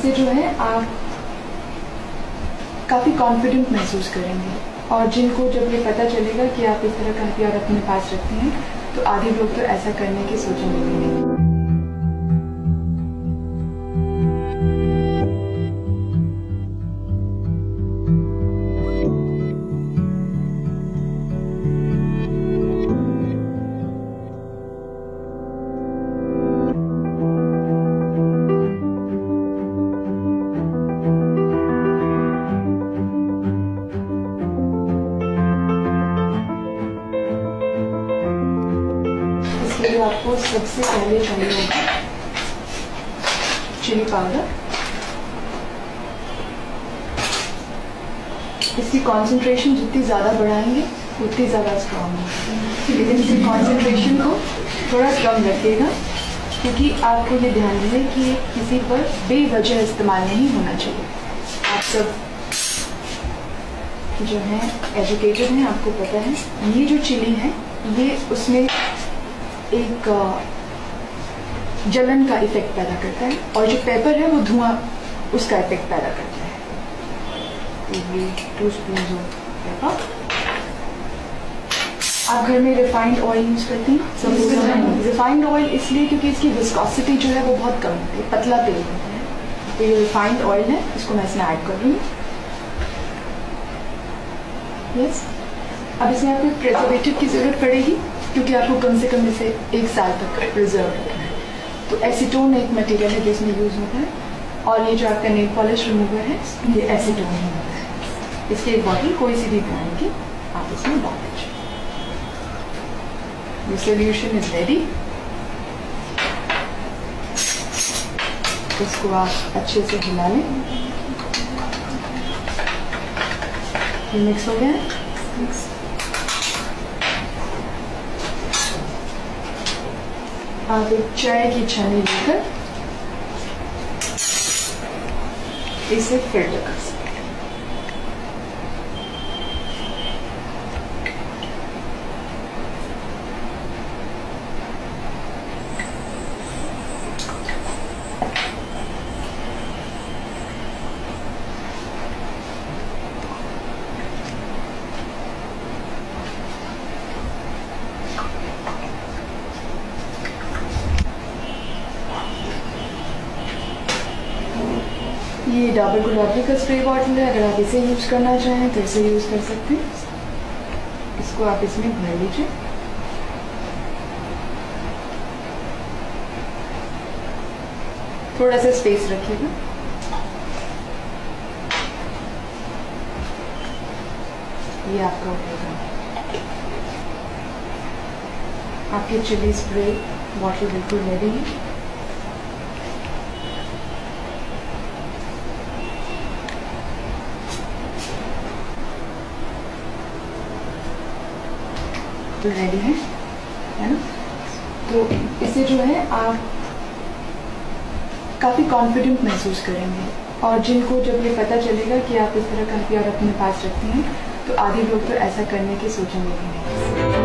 इससे जो है आप काफ़ी कॉन्फिडेंट महसूस करेंगे। और जिनको जब ये पता चलेगा कि आप इस तरह का हथियार अपने पास रखते हैं तो आधे लोग तो ऐसा करने की सोचेंगे भी नहीं इसके लिए आपको सबसे पहले चाहिए होगा चिली पाउडर इसकी कंसंट्रेशन जितनी ज़्यादा बढ़ाएँगे, उतनी ज़्यादा स्ट्रॉन्ग होगी। लेकिन इसकी कंसंट्रेशन को थोड़ा कम रखिएगा, क्योंकि आपको ये ध्यान रहे कि किसी पर बेवजह इस्तेमाल नहीं होना चाहिए। आप सब जो हैं एजुकेटेड हैं, आपको पता है, ये जो चिली है, ये उसमें एक जलन का इफ़ेक्ट पैदा करता है और जो पेपर है वो धुआँ उसका इफ़ेक्ट पैदा करता है। तो ये टू स्पून ऑफ़ पेपर आप घर में रिफाइंड ऑयल यूज़ करती हैं? रिफाइंड ऑयल इसलिए क्योंकि इसकी विस्कॉसिटी जो है वो बहुत कम होती है पतला तेल होता है। तो ये रिफाइंड ऑयल है इसको मैं इसमें ऐड कर रही हूँ। यस अब इसमें आपको प्रिजर्वेटिव की ज़रूरत पड़ेगी, क्योंकि आपको कम से कम इसे एक साल तक प्रिजर्व रखना है। तो एसीटोन एक मटेरियल है जिसमें यूज़ होता है, और ये जो आपका नेल पॉलिश रिमूवर है, ये एसीटोन ही होता है। इसकी एक बॉटल कोई सी भी ब्रांड की आप इसमें डाल दीजिए। Solution is ready. इसको आप अच्छे से हिला लें मिक्स हो गया। है आप एक चाय की छानी लेकर इसे फ़िल्टर कर सकते ये डाबर गुलाबी का स्प्रे बॉटल है, अगर आप इसे यूज़ करना चाहें तो इसे यूज़ कर सकते हैं। इसको आप इसमें भर लीजिए। थोड़ा सा स्पेस रखिएगा। ये आपका होगा आपकी चिली स्प्रे बॉटल बिल्कुल रेडी है। तो रेडी है है ना? तो इसे जो है आप काफ़ी कॉन्फिडेंट महसूस करेंगे। और जिनको जब ये पता चलेगा कि आप इस तरह का हथियार अपने पास रखते हैं तो आधे लोग तो ऐसा करने की सोचेंगे भी नहीं।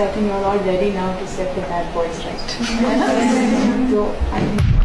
Think you're all ready now to set the bad boys right. so I think